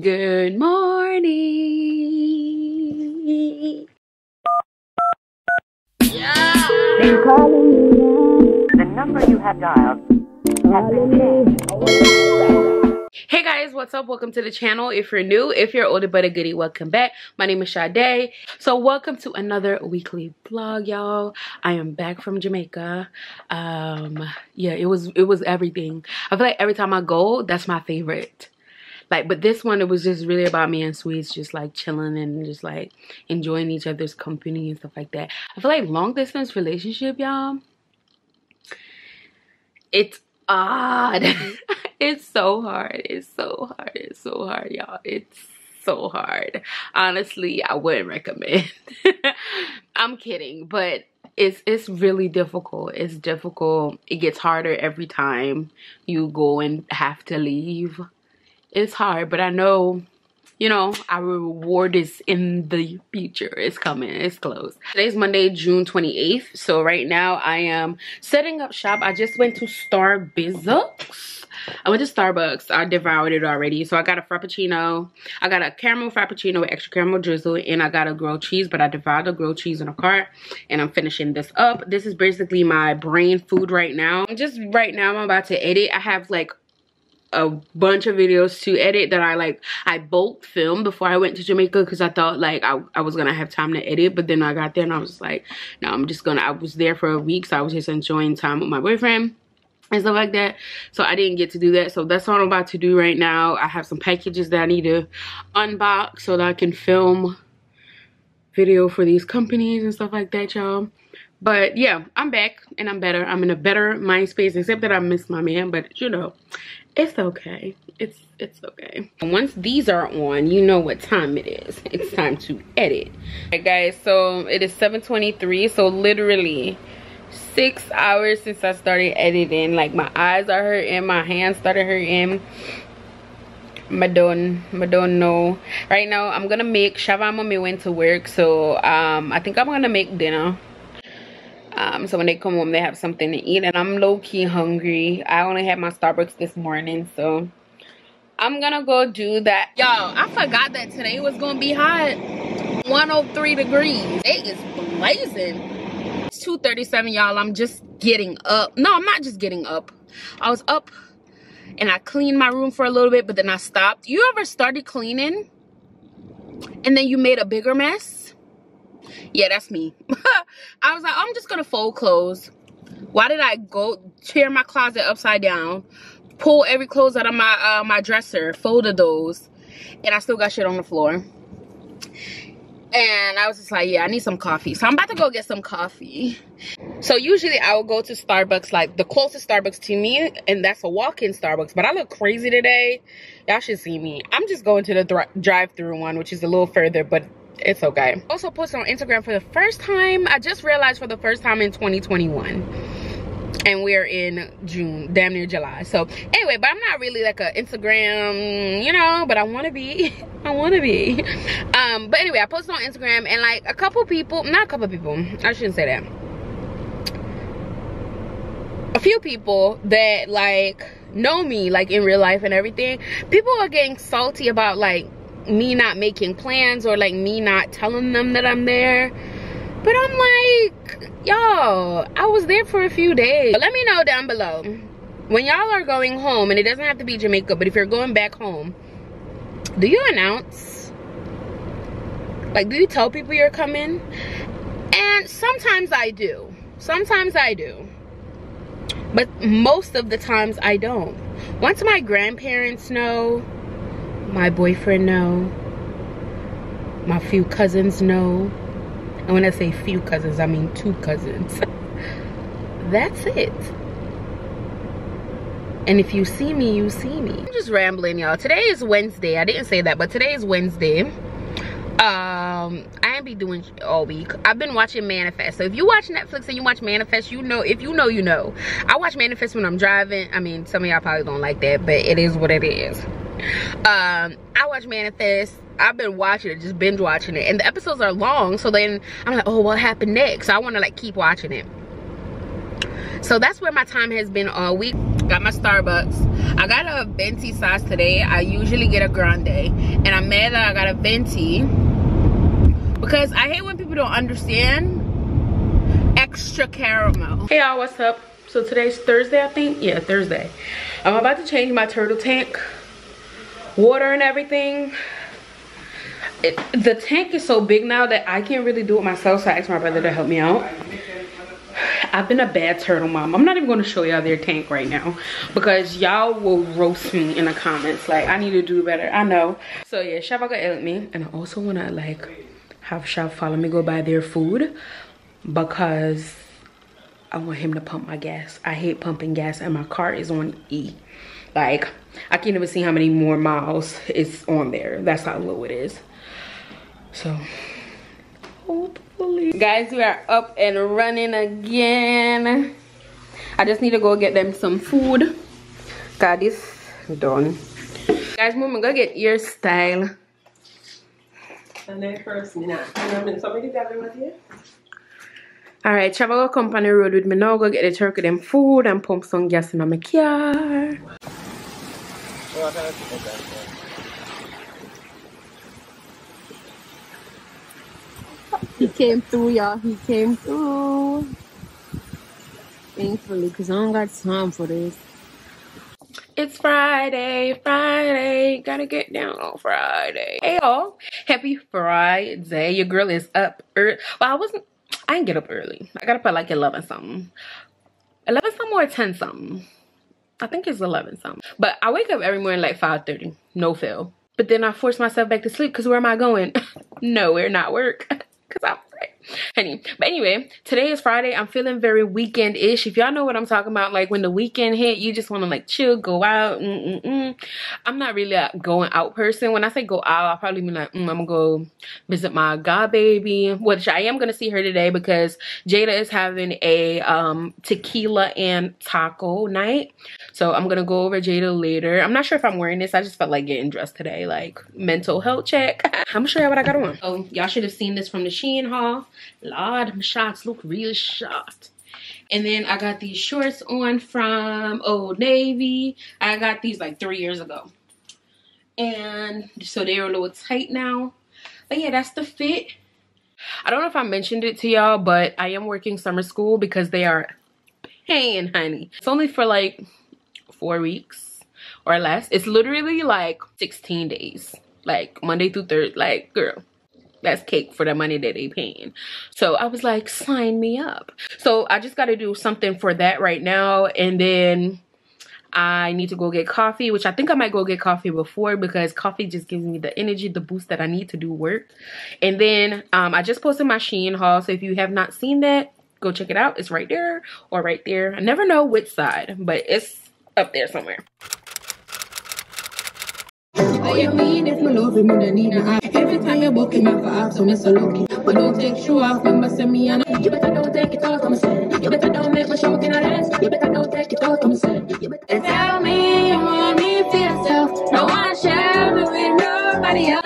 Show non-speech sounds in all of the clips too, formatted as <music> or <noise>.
Good morning. Yeah. The number you have dialed has been changed. Hey guys, what's up? Welcome to the channel. If you're new, if you're older but a goodie, welcome back. My name is Shadae. So welcome to another weekly vlog, y'all. I am back from Jamaica. Um, yeah, it was it was everything. I feel like every time I go, that's my favorite. Like, but this one, it was just really about me and Sweets just like chilling and just like enjoying each other's company and stuff like that. I feel like long distance relationship, y'all. It's odd. <laughs> it's so hard. It's so hard. It's so hard, y'all. It's so hard. Honestly, I wouldn't recommend. <laughs> I'm kidding, but it's it's really difficult. It's difficult. It gets harder every time you go and have to leave. It's hard, but I know you know, our reward is in the future. It's coming. It's close. Today's Monday, June 28th. So right now I am setting up shop. I just went to Starbucks. I went to Starbucks. I devoured it already. So I got a Frappuccino. I got a caramel Frappuccino with extra caramel drizzle. And I got a grilled cheese. But I devoured the grilled cheese in a cart. And I'm finishing this up. This is basically my brain food right now. Just right now I'm about to edit. I have like a bunch of videos to edit that I like I bulk filmed before I went to Jamaica because I thought like I, I was gonna have time to edit but then I got there and I was like no I'm just gonna I was there for a week so I was just enjoying time with my boyfriend and stuff like that. So I didn't get to do that. So that's what I'm about to do right now. I have some packages that I need to unbox so that I can film video for these companies and stuff like that y'all but yeah i'm back and i'm better. I'm in a better mind space except that i miss my man but you know it's okay. It's it's okay. Once these are on you know what time it is. It's time to edit. Alright, guys so it is 7:23. so literally six hours since i started editing. Like my eyes are hurting my hands started hurting. I don't I don't know. Right now i'm gonna make Shava mommy went to work so um i think i'm gonna make dinner um, so when they come home they have something to eat and i'm low-key hungry. I only had my starbucks this morning so i'm gonna go do that. Y'all i forgot that today was gonna be hot. 103 degrees. It is blazing. It's 2:37, y'all. I'm just getting up. No i'm not just getting up. I was up and i cleaned my room for a little bit but then i stopped. You ever started cleaning and then you made a bigger mess yeah that's me <laughs> i was like i'm just gonna fold clothes why did i go tear my closet upside down pull every clothes out of my uh, my dresser folded those and i still got shit on the floor and I was just like, yeah, I need some coffee. So I'm about to go get some coffee. So usually I will go to Starbucks, like the closest Starbucks to me, and that's a walk-in Starbucks. But I look crazy today. Y'all should see me. I'm just going to the drive-through one, which is a little further, but it's okay. Also posted on instagram for the first time. I just realized for the first time in 2021 and we're in june damn near july. So anyway but i'm not really like a instagram you know but i want to be. <laughs> I want to be. Um but anyway i posted on instagram and like a couple people not a couple people i shouldn't say that. A few people that like know me like in real life and everything. People are getting salty about like me not making plans or like me not telling them that I'm there. But I'm like, y'all, I was there for a few days. But let me know down below. When y'all are going home, and it doesn't have to be Jamaica, but if you're going back home, do you announce? Like, do you tell people you're coming? And sometimes I do. Sometimes I do. But most of the times I don't. Once my grandparents know, my boyfriend know. My few cousins know. And when i say few cousins i mean two cousins. <laughs> That's it. And if you see me you see me. I'm just rambling y'all. Today is wednesday. I didn't say that but today is wednesday. Um i ain't be doing all week. I've been watching manifest. So if you watch netflix and you watch manifest you know if you know you know. I watch manifest when i'm driving. I mean some of y'all probably don't like that but it is what it is um i watch manifest. I've been watching it, just binge watching it. And the episodes are long, so then I'm like, oh, what happened next? So I want to like keep watching it. so that's where my time has been all week. Got my starbucks. I got a venti sauce today. I usually get a grande and i'm mad that i got a venti because i hate when people don't understand extra caramel. Hey y'all what's up? So today's thursday i think? Yeah thursday. I'm about to change my turtle tank water and everything it, the tank is so big now that i can't really do it myself so i asked my brother to help me out I've been a bad turtle mom. I'm not even gonna show y'all their tank right now because y'all will roast me in the comments. Like I need to do better. I know. So yeah, Shava got help me. And I also wanna like have Shav follow me go buy their food because I want him to pump my gas. I hate pumping gas and my car is on E. Like I can't even see how many more miles is on there. That's how low it is. So hopefully. Guys we are up and running again. I just need to go get them some food. Got this done. Guys mom go get your style. And then first me not somebody got them here. All right travel company road with me now. Go get the turkey them food and pump some gas in my car He came through, y'all. He came through. Thankfully, because I don't got time for this. It's Friday, Friday. Gotta get down on Friday. Hey y'all, happy Friday. Your girl is up early. Well, I wasn't, I didn't get up early. I got up at like 11 something. 11 something or 10 something. I think it's 11 something. But I wake up every morning like 5.30. No fail. But then I force myself back to sleep because where am I going? <laughs> Nowhere, not work. <laughs> Because I'm honey but anyway today is friday. I'm feeling very weekend-ish. If y'all know what i'm talking about like when the weekend hit you just want to like chill go out mm -mm -mm. i'm not really a going out person. When i say go out i'll probably mean like mm, i'm gonna go visit my god baby which i am gonna see her today because jada is having a um tequila and taco night. So i'm gonna go over jada later. I'm not sure if i'm wearing this. I just felt like getting dressed today like mental health check. <laughs> I'm gonna show y'all what i got on. Oh y'all should have seen this from the shein haul Lord, my shots look real shot. And then I got these shorts on from Old Navy. I got these like three years ago. And so they're a little tight now. But yeah, that's the fit. I don't know if I mentioned it to y'all, but I am working summer school because they are paying, honey. It's only for like four weeks or less. It's literally like 16 days. Like Monday through Thursday. Like, girl that's cake for the money that they paying so i was like sign me up so i just got to do something for that right now and then I need to go get coffee, which I think I might go get coffee before because coffee just gives me the energy, the boost that I need to do work. And then um, I just posted my Shein haul. So if you have not seen that, go check it out. It's right there or right there. I never know which side, but it's up there somewhere. What you mean if my love him in need a Every time you book him, I for ask me so lucky. But don't take shoe off, remember send me and You better don't take it off, I'm. You better don't make my show in a dance. You better don't take it off, I'm. You better tell me you want me for yourself. No one share me with nobody else.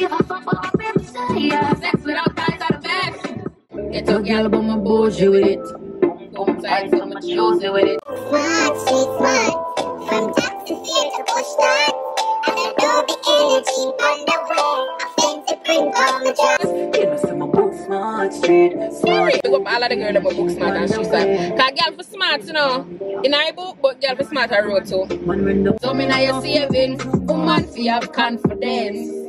Give a fuck what my people say. Yeah, sex without ties are the best. Get a girl, but my bougie with it. Come tight, so much juicy with it. Smart, street smart. From top to fear to push start. And I know the energy underwear. I think to bring on the drop. Give us some book smart street smart Big up all of the girl that book smart and she said, Cause girl for smart, you know. In I book, but girl for smart I wrote too. So me now you saving, woman fi have confidence.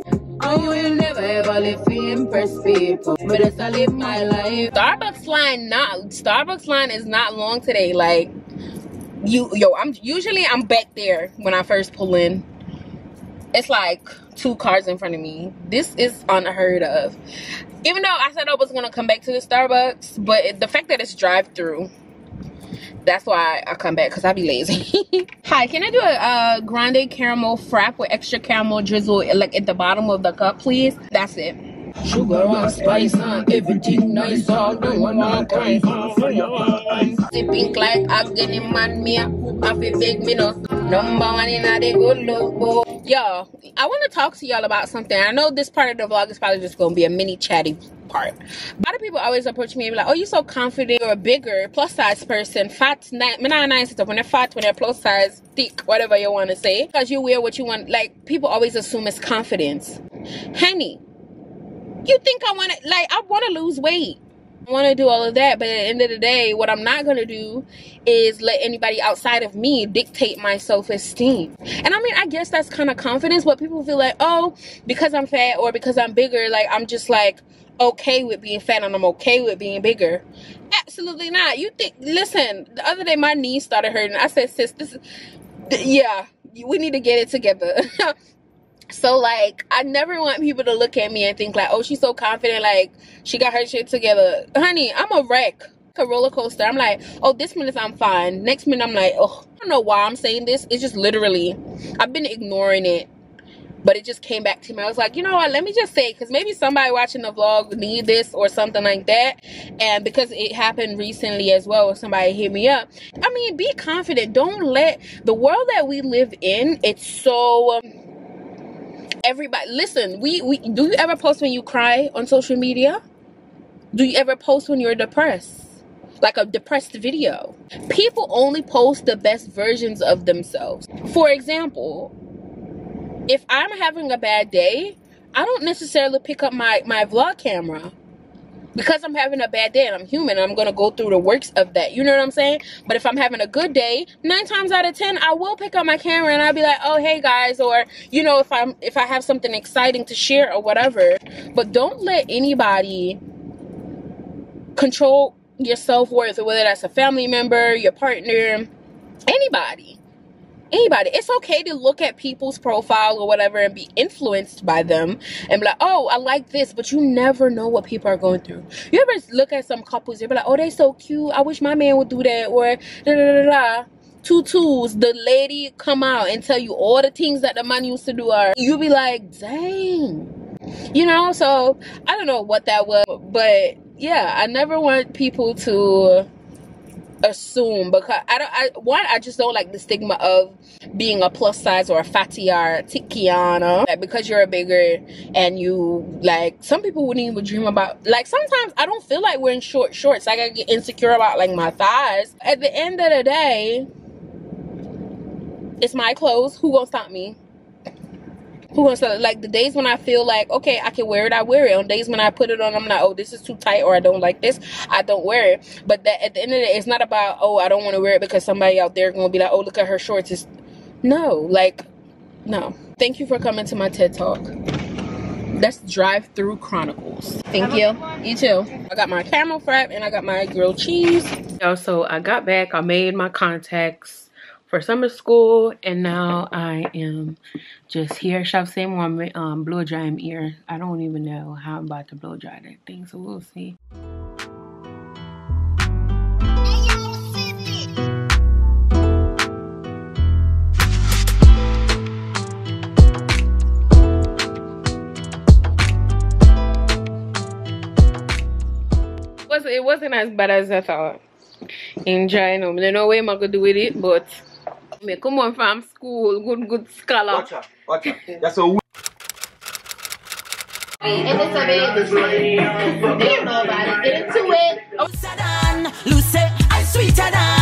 I will never ever live impress people, but just I live my life. Starbucks line not Starbucks line is not long today. Like you, yo, I'm usually I'm back there when I first pull in. It's like two cars in front of me. This is unheard of. Even though I said I was gonna come back to the Starbucks, but it- the fact that it's drive-through that's why I come back because I be lazy. <laughs> Hi, can I do a, a grande caramel frap with extra caramel drizzle like at the bottom of the cup, please? That's it. Sugar and spice and everything nice. All the one more kind. Sipping like agony man me. I feel big me no. Number one in a the good look boy. Yo, I want to talk to y'all about something. I know this part of the vlog is probably just going to be a mini chatty part. A lot of people always approach me and be like, oh, you're so confident. You're a bigger, plus size person. Fat, not nice stuff. When they're fat, when they're plus size, thick, whatever you want to say. Because you wear what you want. Like, people always assume it's confidence. Honey, you think I want to, like, I want to lose weight. I want to do all of that, but at the end of the day, what I'm not going to do is let anybody outside of me dictate my self-esteem. And I mean, I guess that's kind of confidence, but people feel like, oh, because I'm fat or because I'm bigger, like, I'm just like okay with being fat and I'm okay with being bigger. Absolutely not. You think, listen, the other day my knee started hurting. I said, sis, this is, yeah, we need to get it together. <laughs> So like I never want people to look at me and think like, oh, she's so confident, like she got her shit together. Honey, I'm a wreck. A roller coaster. I'm like, oh, this minute I'm fine. Next minute I'm like, oh, I don't know why I'm saying this. It's just literally, I've been ignoring it, but it just came back to me. I was like, you know what? Let me just say, because maybe somebody watching the vlog need this or something like that. And because it happened recently as well, somebody hit me up. I mean, be confident. Don't let the world that we live in. It's so. Um, everybody listen we we do you ever post when you cry on social media? Do you ever post when you're depressed? Like a depressed video. People only post the best versions of themselves. For example if i'm having a bad day i don't necessarily pick up my my vlog camera because I'm having a bad day and I'm human, I'm gonna go through the works of that. You know what I'm saying? But if I'm having a good day, nine times out of ten, I will pick up my camera and I'll be like, oh hey guys, or you know, if I'm if I have something exciting to share or whatever. But don't let anybody control your self-worth, whether that's a family member, your partner, anybody anybody. It's okay to look at people's profile or whatever and be influenced by them and be like, oh, I like this, but you never know what people are going through. You ever look at some couples, you're like, oh, they so cute. I wish my man would do that, or da da da da. Two twos, the lady come out and tell you all the things that the man used to do are you be like, dang. You know, so I don't know what that was, but yeah, I never want people to assume because I don't I one I just don't like the stigma of being a plus size or a fatty or tikiana. Like because you're a bigger and you like some people wouldn't even dream about like sometimes I don't feel like wearing short shorts. Like I get insecure about like my thighs. At the end of the day it's my clothes. Who gonna stop me who wants to like the days when I feel like okay I can wear it I wear it. On days when I put it on I'm like oh this is too tight or I don't like this I don't wear it. But that at the end of the day it's not about oh I don't want to wear it because somebody out there gonna be like oh look at her shorts. It's no like no. Thank you for coming to my TED talk. That's drive through chronicles. Thank you. You too. I got my caramel frap and i got my grilled cheese. So i got back i made my contacts for summer school and now I am just here. Shop same one um blow dry my ear. I don't even know how I'm about to blow dry that thing, so we'll see. It wasn't as bad as I thought. Enjoy, no, I don't know what I'm gonna do with it, but me come on from school, good, good scholar. Watch out, watch out. That's a Elizabeth, you know about it? Get into it. Oh. Lucy, I sweeter than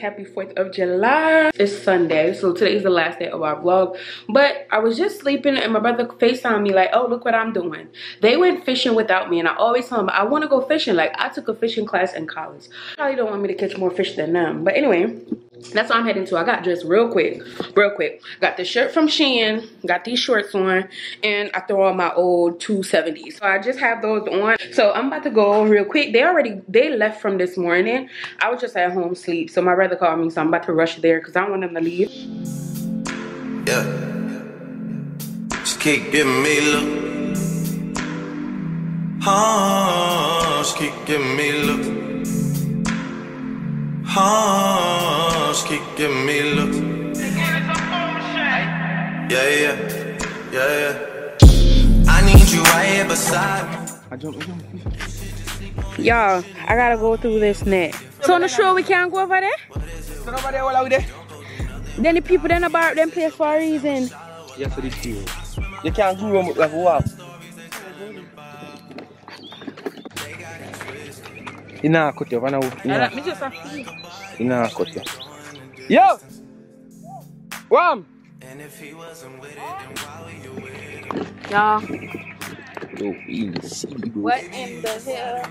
happy 4th of July. It's Sunday, so today is the last day of our vlog. But I was just sleeping and my brother FaceTimed me like, oh, look what I'm doing. They went fishing without me and I always tell them, I want to go fishing. Like, I took a fishing class in college. Probably don't want me to catch more fish than them. But anyway, that's what I'm heading to. I got dressed real quick, real quick. Got the shirt from Shein, got these shorts on, and I throw on my old 270s. So I just have those on. So I'm about to go real quick. They already, they left from this morning. I was just at home sleep. So my brother called me, so I'm about to rush there because I want them to leave. Yeah. Just keep giving me look. Oh. she keep giving me look. Oh, she keep giving me look. Yeah, yeah, yeah, yeah. I need you right here beside me. Y'all, I gotta go through this net. So on the shore we can't go over there? So nobody all out there? Then the people then about them place for a reason. Yes, for this field. You can't do them like wow. Ina cut you, Vanna. Ina, Me just ina cut you. Yo! Wham! Y'all, Yo, really see, bro. what in the hell?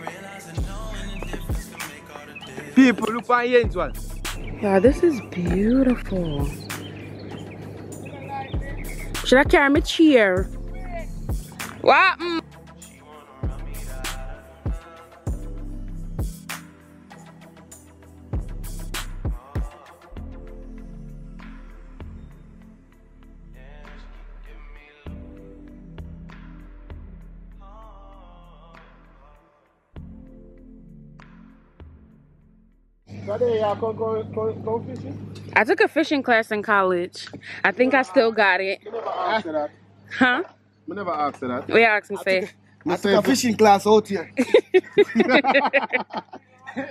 People, look on here, one. Yeah, this is beautiful. Should I carry my chair? What? I took a fishing class in college. I think I still got it. asked her that. Huh? I never asked her that. We asked me say. I took a fishing class out here. <laughs>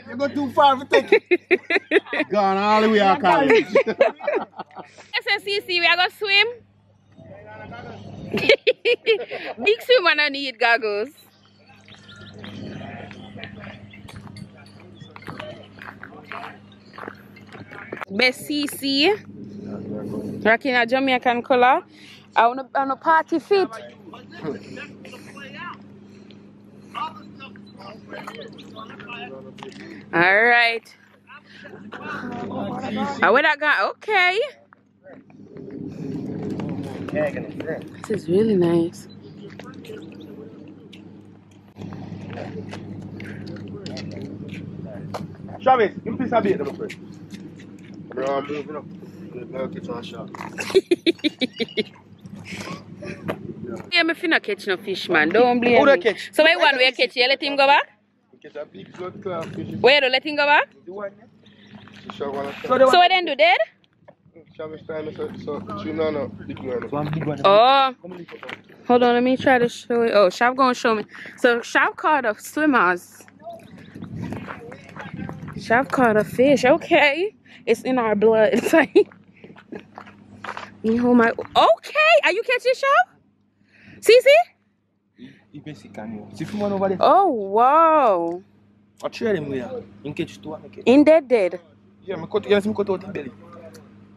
you go too far for take it. Gone all the way to college. <laughs> SSCC, we are gonna swim. <laughs> Big swimmer no need goggles. Best CC. Rocking a Jamaican color. I wanna on a party fit. All right. Oh, where that got? Okay. This is really nice. Travis, give me this a bit, my friend. Bro, I'm moving up. I'll catch one shot. Yeah, me finna catch no fish, man. Don't blame Who me. catch? So wait one way catch you, let him go back? Catch a big blood clot fish. Where do let him go back? The one, yeah? She shot one of So them. the So what then do dead? Travis time, so, so she know no big one. Oh. Hold on, let me try to show it. Oh, Shav gonna show me. So Shav caught a swimmers. Shav caught a fish. Okay. It's in our blood. <laughs> It's like you hold my Okay. Are you catching you. See there. Oh wow. In dead dead. See.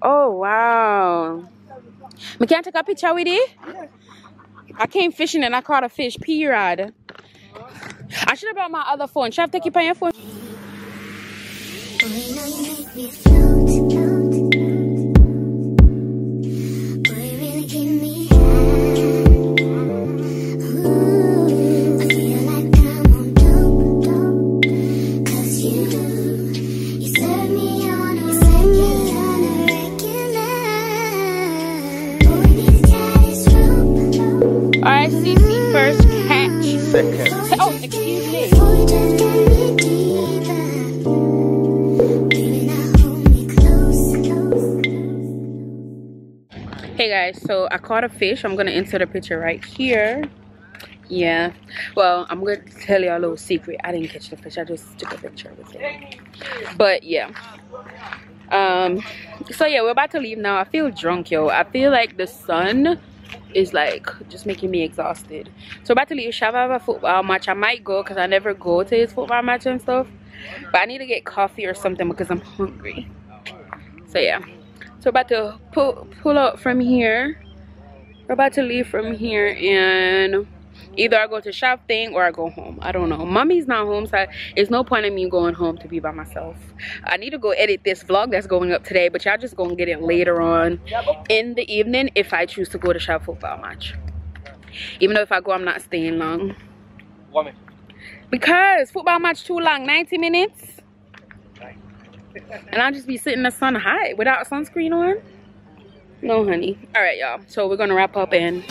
Oh wow. Me oh, can't take a picture with it? I came fishing and I caught a fish, period. I should have brought my other phone. Should I take it on your phone? Alright, caught a fish. I'm gonna insert a picture right here. Yeah. Well, I'm gonna tell you a little secret. I didn't catch the fish. I just took a picture with it. But yeah. Um. So yeah, we're about to leave now. I feel drunk, yo. I feel like the sun is like just making me exhausted. So about to leave. Shava have a football match. I might go because I never go to his football match and stuff. But I need to get coffee or something because I'm hungry. So yeah. So about to pull pull out from here. We're about to leave from here and either I go to shop thing or I go home. I don't know. Mommy's not home, so it's no point in me going home to be by myself. I need to go edit this vlog that's going up today, but y'all just gonna get it later on in the evening if I choose to go to shop football match. Even though if I go, I'm not staying long. Woman. Because football match too long, 90 minutes. And I'll just be sitting in the sun hot without sunscreen on. No, honey. All right, y'all. So we're gonna wrap up and